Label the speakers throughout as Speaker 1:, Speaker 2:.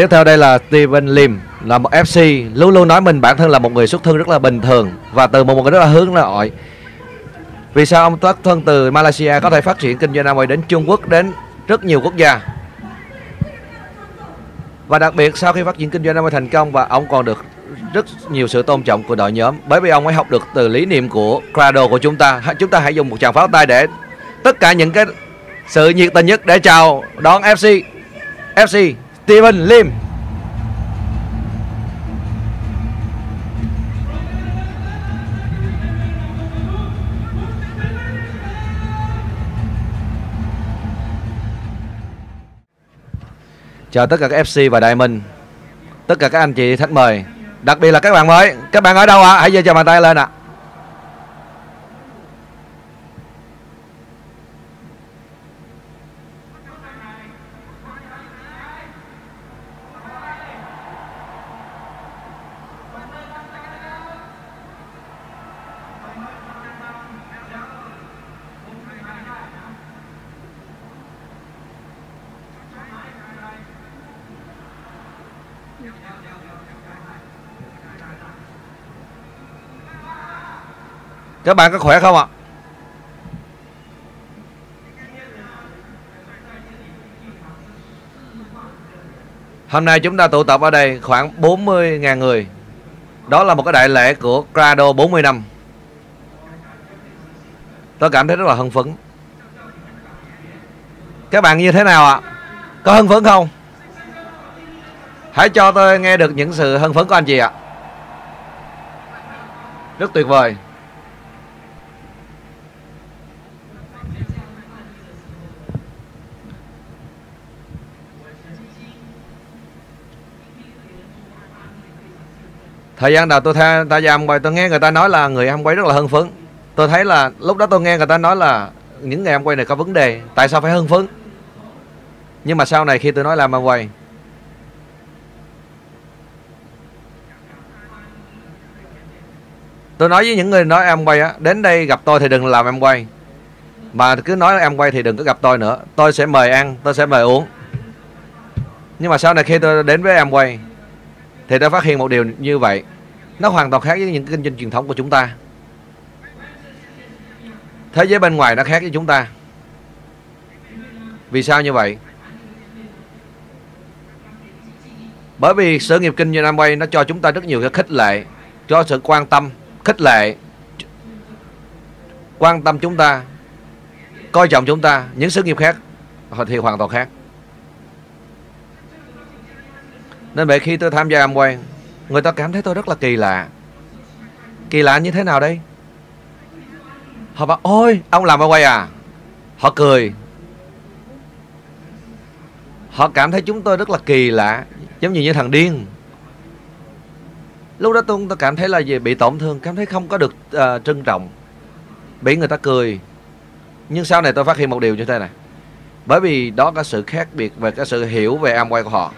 Speaker 1: Tiếp theo đây là Steven Lim, là một FC luôn luôn nói mình bản thân là một người xuất thân rất là bình thường và từ một người rất là hướng nội. Vì sao ông xuất thân từ Malaysia có thể phát triển kinh doanh Amway đến Trung Quốc, đến rất nhiều quốc gia? Và đặc biệt, sau khi phát triển kinh doanh Amway thành công và ông còn được rất nhiều sự tôn trọng của đội nhóm, bởi vì ông ấy học được từ lý niệm của Crado của chúng ta. Chúng ta hãy dùng một tràng pháo tay để tất cả những cái sự nhiệt tình nhất để chào đón FC FC Steven Lim Chào tất cả các FC và Diamond Tất cả các anh chị khách mời Đặc biệt là các bạn mới Các bạn ở đâu ạ? À? Hãy giơ cho bàn tay lên ạ à. Các bạn có khỏe không ạ? Hôm nay chúng ta tụ tập ở đây khoảng 40.000 người Đó là một cái đại lễ của Grado 40 năm Tôi cảm thấy rất là hân phấn Các bạn như thế nào ạ? Có hân phấn không? Hãy cho tôi nghe được những sự hân phấn của anh chị ạ Rất tuyệt vời thời gian đầu tôi theo ta giam quay tôi nghe người ta nói là người em quay rất là hưng phấn. Tôi thấy là lúc đó tôi nghe người ta nói là những người em quay này có vấn đề, tại sao phải hưng phấn? Nhưng mà sau này khi tôi nói làm em quay tôi nói với những người nói em quay á, đến đây gặp tôi thì đừng làm em quay mà cứ nói em quay thì đừng có gặp tôi nữa. Tôi sẽ mời ăn, tôi sẽ mời uống. Nhưng mà sau này khi tôi đến với em quay thì đã phát hiện một điều như vậy. Nó hoàn toàn khác với những kinh doanh truyền thống của chúng ta. Thế giới bên ngoài nó khác với chúng ta. Vì sao như vậy? Bởi vì sự nghiệp kinh doanh Amway nó cho chúng ta rất nhiều cái khích lệ, cho sự quan tâm, khích lệ, quan tâm chúng ta, coi trọng chúng ta. Những sự nghiệp khác thì hoàn toàn khác. Nên vậy khi tôi tham gia Amway Người ta cảm thấy tôi rất là kỳ lạ. Kỳ lạ như thế nào đây? Họ bảo Ôi ông làm Amway à? Họ cười. Họ cảm thấy chúng tôi rất là kỳ lạ Giống như như thằng điên. Lúc đó tôi, tôi cảm thấy là gì? Bị tổn thương Cảm thấy không có được uh, trân trọng. Bị người ta cười. Nhưng sau này tôi phát hiện một điều như thế này. Bởi vì đó có sự khác biệt Về cái sự hiểu về Amway của họ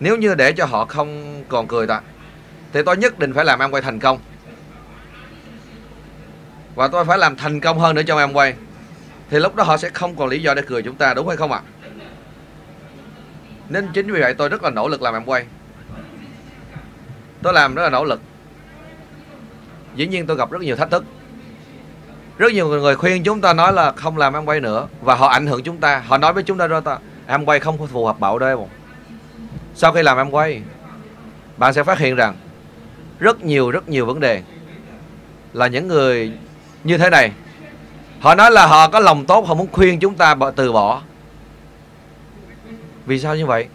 Speaker 1: nếu như để cho họ không còn cười ta, Thì tôi nhất định phải làm em quay thành công. Và tôi phải làm thành công hơn nữa cho em quay. Thì lúc đó họ sẽ không còn lý do để cười chúng ta, đúng hay không ạ? Nên chính vì vậy tôi rất là nỗ lực làm em quay. Tôi làm rất là nỗ lực. Dĩ nhiên tôi gặp rất nhiều thách thức. Rất nhiều người khuyên chúng ta nói là không làm em quay nữa, Và họ ảnh hưởng chúng ta. Họ nói với chúng ta đó ta, Em quay không phù hợp bảo đây một sau khi làm em quay, bạn sẽ phát hiện rằng rất nhiều rất nhiều vấn đề là những người như thế này. Họ nói là họ có lòng tốt, họ muốn khuyên chúng ta từ bỏ. Vì sao như vậy?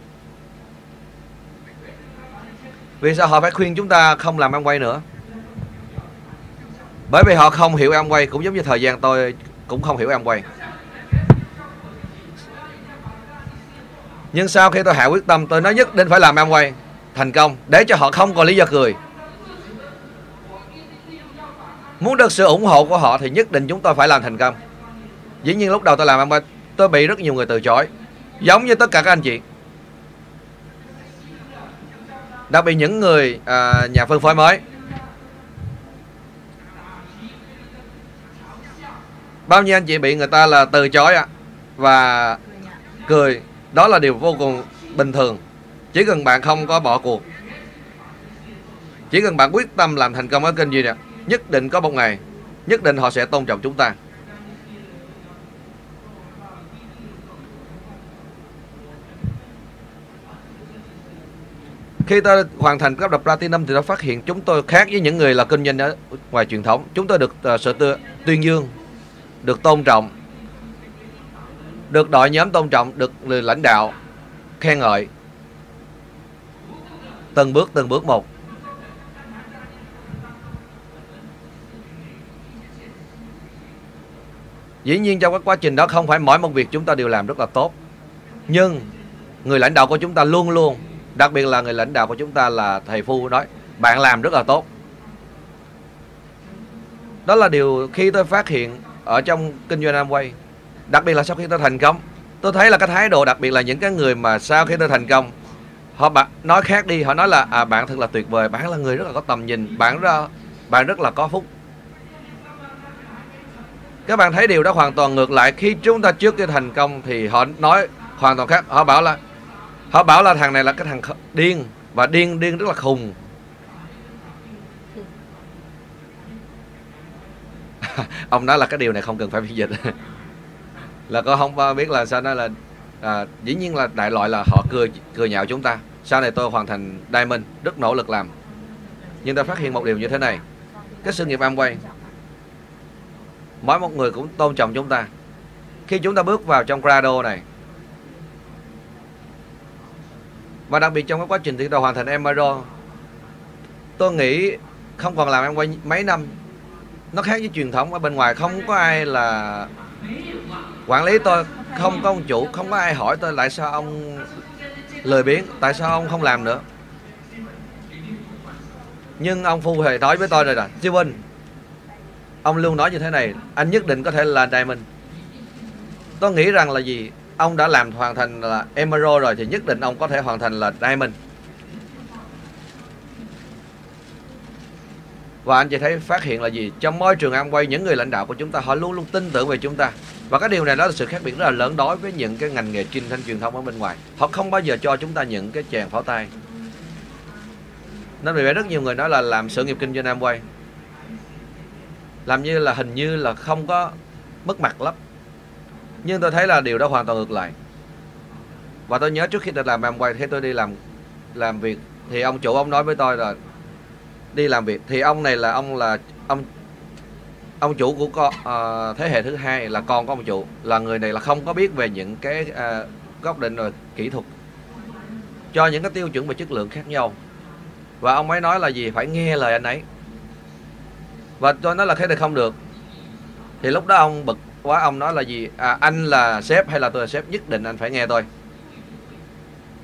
Speaker 1: Vì sao họ phải khuyên chúng ta không làm em quay nữa? Bởi vì họ không hiểu em quay, cũng giống như thời gian tôi cũng không hiểu em quay. Nhưng sau khi tôi hạ quyết tâm tôi nói nhất định phải làm Amway thành công để cho họ không còn lý do cười. Muốn được sự ủng hộ của họ thì nhất định chúng tôi phải làm thành công. Dĩ nhiên lúc đầu tôi làm Amway tôi bị rất nhiều người từ chối. Giống như tất cả các anh chị. Đặc biệt những người à, nhà phân phối mới. Bao nhiêu anh chị bị người ta là từ chối ạ Và cười đó là điều vô cùng bình thường. Chỉ cần bạn không có bỏ cuộc chỉ cần bạn quyết tâm làm thành công ở kênh gì nè nhất định có một ngày nhất định họ sẽ tôn trọng chúng ta. Khi ta hoàn thành cấp độ platinum thì ta phát hiện chúng tôi khác với những người là kinh doanh ở ngoài truyền thống. Chúng tôi được uh, sự tuyên dương được tôn trọng được đội nhóm tôn trọng, được người lãnh đạo khen ngợi. Từng bước từng bước một. Dĩ nhiên trong cái quá trình đó không phải mỗi một việc chúng ta đều làm rất là tốt. Nhưng người lãnh đạo của chúng ta luôn luôn, đặc biệt là người lãnh đạo của chúng ta là thầy phu nói, bạn làm rất là tốt. Đó là điều khi tôi phát hiện ở trong kinh doanh Amway đặc biệt là sau khi tôi thành công. Tôi thấy là cái thái độ đặc biệt là những cái người mà sau khi tôi thành công họ bạn nói khác đi họ nói là à, bạn thật là tuyệt vời bạn là người rất là có tầm nhìn bạn ra bạn rất là có phúc. Các bạn thấy điều đó hoàn toàn ngược lại. Khi chúng ta trước khi thành công thì họ nói hoàn toàn khác. Họ bảo là họ bảo là thằng này là cái thằng điên và điên điên rất là khùng. Ông nói là cái điều này không cần phải phiên dịch là con không biết là sao nói là à, dĩ nhiên là đại loại là họ cười cười nhạo chúng ta. Sau này tôi hoàn thành diamond rất nỗ lực làm. Nhưng ta phát hiện một điều như thế này. Cái sự nghiệp Amway mỗi một người cũng tôn trọng chúng ta. Khi chúng ta bước vào trong grado này và đặc biệt trong cái quá trình chúng đầu hoàn thành Emerald tôi nghĩ không còn làm em quay mấy năm nó khác với truyền thống ở bên ngoài. Không có ai là quản lý tôi không có ông chủ, không có ai hỏi tôi tại sao ông lười biếng, tại sao ông không làm nữa. Nhưng ông phu hề nói với tôi rồi là Steven ông luôn nói như thế này, anh nhất định có thể là diamond tôi nghĩ rằng là gì? Ông đã làm hoàn thành là emerald rồi thì nhất định ông có thể hoàn thành là diamond và anh chị thấy phát hiện là gì? Trong môi trường ăn quay, những người lãnh đạo của chúng ta, họ luôn luôn tin tưởng về chúng ta. Và cái điều này đó là sự khác biệt rất là lớn đối với những cái ngành nghề kinh thanh truyền thông ở bên ngoài. Họ không bao giờ cho chúng ta những cái chàng pháo tay. Nên vì vậy rất nhiều người nói là làm sự nghiệp kinh doanh Amway làm như là hình như là không có mất mặt lắm. Nhưng tôi thấy là điều đó hoàn toàn ngược lại. Và tôi nhớ trước khi tôi làm Amway thế tôi đi làm làm việc, thì ông chủ ông nói với tôi là đi làm việc. Thì ông này là ông là ông ông chủ của con uh, thế hệ thứ hai là con của ông chủ. Là người này là không có biết về những cái uh, góc định rồi kỹ thuật. Cho những cái tiêu chuẩn về chất lượng khác nhau. Và ông ấy nói là gì? Phải nghe lời anh ấy. Và tôi nói là thế này không được. Thì lúc đó ông bực quá ông nói là gì? À, anh là sếp hay là tôi là sếp nhất định anh phải nghe tôi.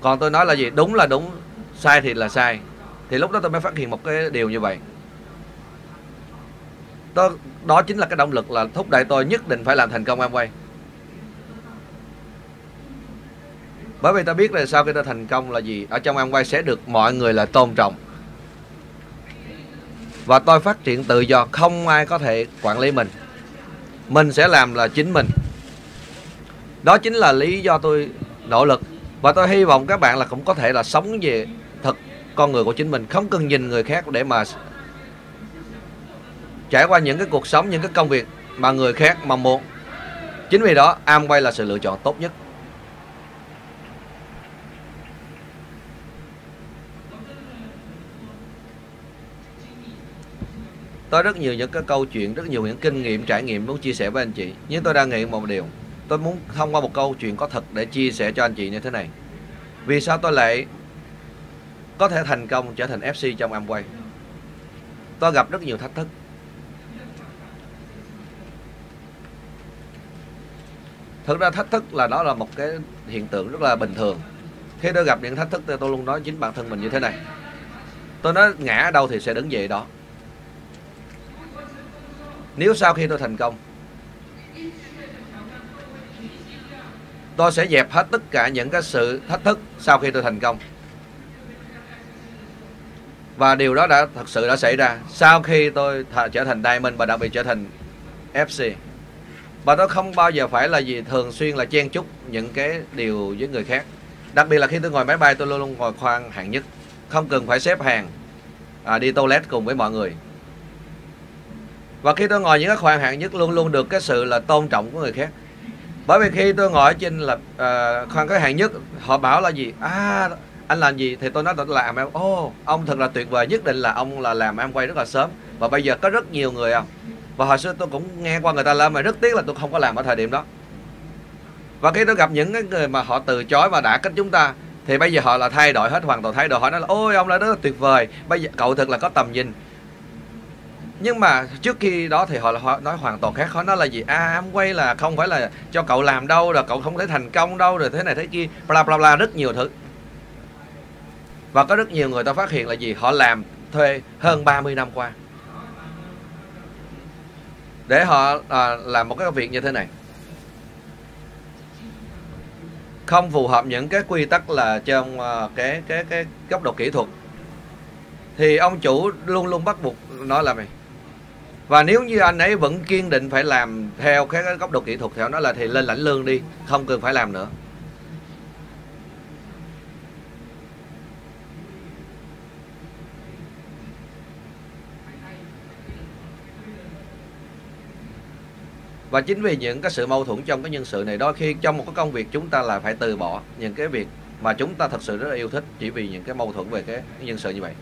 Speaker 1: Còn tôi nói là gì? Đúng là đúng sai thì là sai thì lúc đó tôi mới phát hiện một cái điều như vậy. Đó, đó chính là cái động lực là thúc đẩy tôi nhất định phải làm thành công Amway. Bởi vì ta biết là sau khi ta thành công là gì ở trong Amway sẽ được mọi người là tôn trọng. Và tôi phát triển tự do không ai có thể quản lý mình. Mình sẽ làm là chính mình. Đó chính là lý do tôi nỗ lực. Và tôi hy vọng các bạn là cũng có thể là sống về con người của chính mình không cần nhìn người khác để mà trải qua những cái cuộc sống những cái công việc mà người khác mong muốn chính vì đó Amway là sự lựa chọn tốt nhất Tôi rất nhiều những cái câu chuyện, rất nhiều những kinh nghiệm, trải nghiệm muốn chia sẻ với anh chị. Nhưng tôi đang nghĩ một điều. Tôi muốn thông qua một câu chuyện có thật để chia sẻ cho anh chị như thế này. Vì sao tôi lại có thể thành công trở thành FC trong Amway? Tôi gặp rất nhiều thách thức. Thực ra thách thức là đó là một cái hiện tượng rất là bình thường. Khi tôi gặp những thách thức thì tôi luôn nói chính bản thân mình như thế này. Tôi nói ngã ở đâu thì sẽ đứng dậy đó nếu sau khi tôi thành công, tôi sẽ dẹp hết tất cả những cái sự thách thức sau khi tôi thành công và điều đó đã thật sự đã xảy ra sau khi tôi trở thành diamond và đặc biệt trở thành fc và tôi không bao giờ phải là gì thường xuyên là chen chúc những cái điều với người khác. Đặc biệt là khi tôi ngồi máy bay tôi luôn luôn ngồi khoang hạng nhất. Không cần phải xếp hàng à, đi toilet cùng với mọi người. Và khi tôi ngồi những cái khoang hạng nhất luôn luôn được cái sự là tôn trọng của người khác. Bởi vì khi tôi ngồi ở trên là à, uh, khoang cái hạng nhất họ bảo là gì? À anh làm gì thì tôi nói tôi làm em. Ô oh, ông thật là tuyệt vời nhất định là ông là làm em quay rất là sớm. Và bây giờ có rất nhiều người không? Và hồi xưa tôi cũng nghe qua người ta làm mà rất tiếc là tôi không có làm ở thời điểm đó. Và khi tôi gặp những cái người mà họ từ chối và đã kết chúng ta thì bây giờ họ là thay đổi hết hoàn toàn thay đổi họ nói là ôi ông là rất là tuyệt vời. Bây giờ cậu thật là có tầm nhìn. Nhưng mà trước khi đó thì họ, họ nói hoàn toàn khác. Họ nói là gì? À em quay là không phải là cho cậu làm đâu là cậu không thể thành công đâu rồi thế này thế kia. Bla bla bla rất nhiều thứ và có rất nhiều người ta phát hiện là gì? Họ làm thuê hơn 30 năm qua. Để họ à, làm một cái việc như thế này. Không phù hợp những cái quy tắc là trong à, cái cái cái góc độ kỹ thuật. Thì ông chủ luôn luôn bắt buộc nói là mày. Và nếu như anh ấy vẫn kiên định phải làm theo cái góc độ kỹ thuật theo nó là thì lên lãnh lương đi không cần phải làm nữa. Và chính vì những cái sự mâu thuẫn trong cái nhân sự này, đôi khi trong một cái công việc chúng ta là phải từ bỏ những cái việc mà chúng ta thật sự rất là yêu thích chỉ vì những cái mâu thuẫn về cái nhân sự như vậy.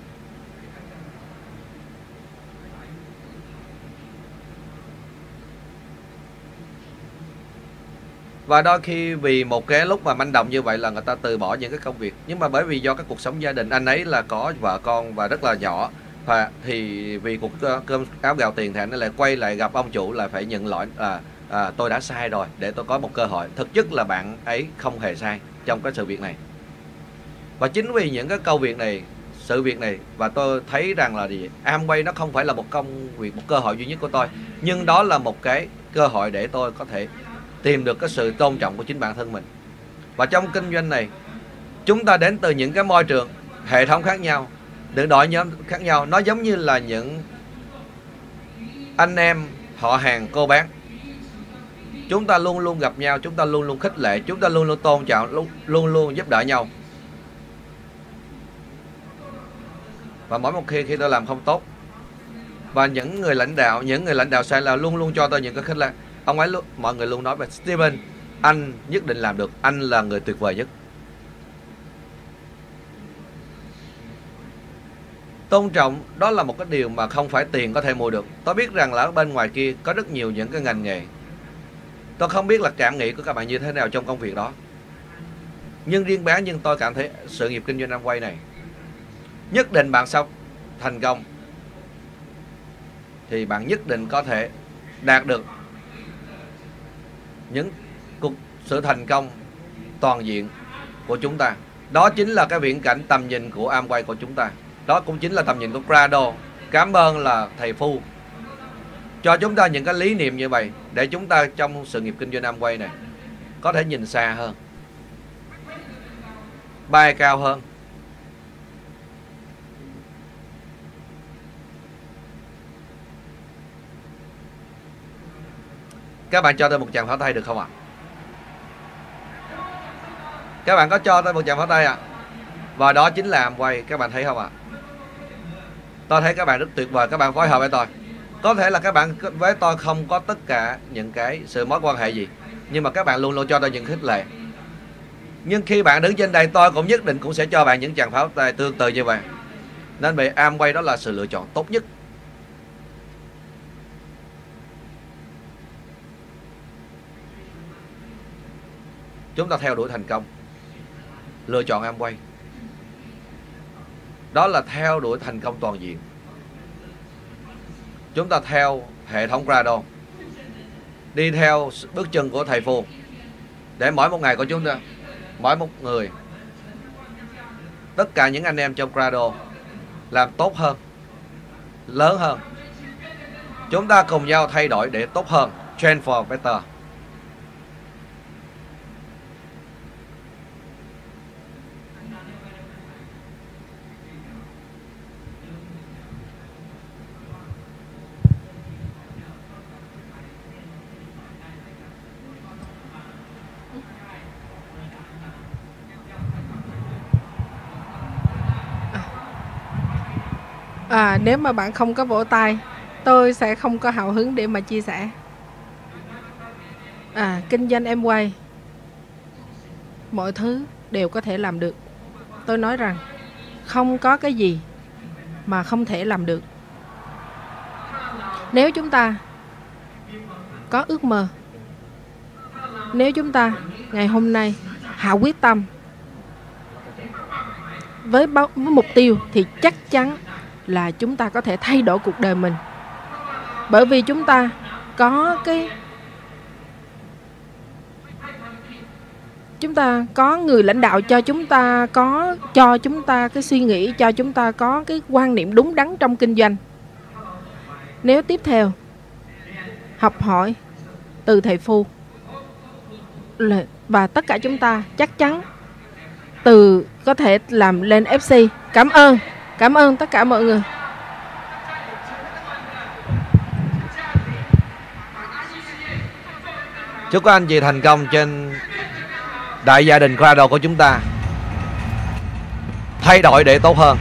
Speaker 1: Và đôi khi vì một cái lúc mà manh động như vậy là người ta từ bỏ những cái công việc. Nhưng mà bởi vì do cái cuộc sống gia đình, anh ấy là có vợ con và rất là nhỏ và thì vì cuộc ờ, cơm áo gạo tiền thì anh lại quay lại gặp ông chủ là phải nhận lỗi à, à, tôi đã sai rồi để tôi có một cơ hội. Thực chất là bạn ấy không hề sai trong cái sự việc này. Và chính vì những cái câu việc này sự việc này và tôi thấy rằng là gì Amway nó không phải là một công việc một cơ hội duy nhất của tôi nhưng đó là một cái cơ hội để tôi có thể tìm được cái sự tôn trọng của chính bản thân mình. Và trong kinh doanh này chúng ta đến từ những cái môi trường hệ thống khác nhau những đội nhóm khác nhau. Nó giống như là những anh em họ hàng cô bác chúng ta luôn luôn gặp nhau, chúng ta luôn luôn khích lệ, chúng ta luôn luôn tôn trọng, luôn luôn luôn giúp đỡ nhau. Và mỗi một khi khi tôi làm không tốt, và những người lãnh đạo, những người lãnh đạo sai là luôn luôn cho tôi những cái khích lệ. Ông ấy luôn, mọi người luôn nói về Steven, anh nhất định làm được, anh là người tuyệt vời nhất. Tôn trọng, đó là một cái điều mà không phải tiền có thể mua được. Tôi biết rằng là ở bên ngoài kia có rất nhiều những cái ngành nghề. Tôi không biết là cảm nghĩ của các bạn như thế nào trong công việc đó. Nhưng riêng bé nhưng tôi cảm thấy sự nghiệp kinh doanh năm quay này nhất định bạn sau thành công thì bạn nhất định có thể đạt được những cuộc sự thành công toàn diện của chúng ta. Đó chính là cái viễn cảnh tầm nhìn của Amway của chúng ta đó cũng chính là tầm nhìn của Prado. Cảm ơn là thầy Phu. Cho chúng ta những cái lý niệm như vậy để chúng ta trong sự nghiệp kinh doanh Amway này có thể nhìn xa hơn, bay cao hơn. Các bạn cho tôi một chàng pháo tay được không ạ? Các bạn có cho tôi một chàng pháo tay ạ? À? và đó chính là Amway, các bạn thấy không ạ? Tôi thấy các bạn rất tuyệt vời, các bạn phối hợp với tôi. Có thể là các bạn với tôi không có tất cả những cái sự mối quan hệ gì, nhưng mà các bạn luôn luôn cho tôi những khích lệ. Nhưng khi bạn đứng trên đây, tôi cũng nhất định cũng sẽ cho bạn những chàng pháo tay tương tự như vậy. Nên vậy Amway đó là sự lựa chọn tốt nhất. Chúng ta theo đuổi thành công. Lựa chọn Amway đó là theo đuổi thành công toàn diện. Chúng ta theo hệ thống Grado đi theo bước chân của thầy phù để mỗi một ngày của chúng ta, mỗi một người, tất cả những anh em trong Grado làm tốt hơn, lớn hơn. Chúng ta cùng nhau thay đổi để tốt hơn. Transform better.
Speaker 2: À, nếu mà bạn không có vỗ tay, tôi sẽ không có hào hứng để mà chia sẻ. À, kinh doanh em quay. Mọi thứ đều có thể làm được. Tôi nói rằng không có cái gì mà không thể làm được. Nếu chúng ta có ước mơ, nếu chúng ta ngày hôm nay hạ quyết tâm với, với mục tiêu thì chắc chắn là chúng ta có thể thay đổi cuộc đời mình. Bởi vì chúng ta có cái, chúng ta có người lãnh đạo cho chúng ta, có, cho chúng ta cái suy nghĩ, cho chúng ta có cái quan niệm đúng đắn trong kinh doanh. Nếu tiếp theo, học hỏi từ thầy phu và tất cả chúng ta chắc chắn từ có thể làm lên FC cảm ơn cảm ơn tất cả mọi người.
Speaker 1: Chúc các anh chị thành công trên đại gia đình Cradle của chúng ta. Thay đổi để tốt hơn.